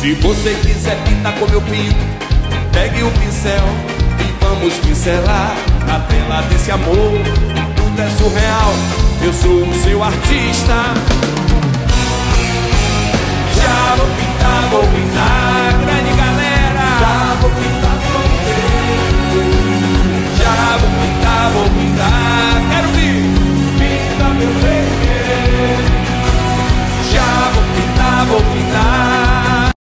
Se você quiser pintar com meu pinto, pegue o pincel e vamos pincelar a tela desse amor. Tudo é surreal, eu sou o seu artista.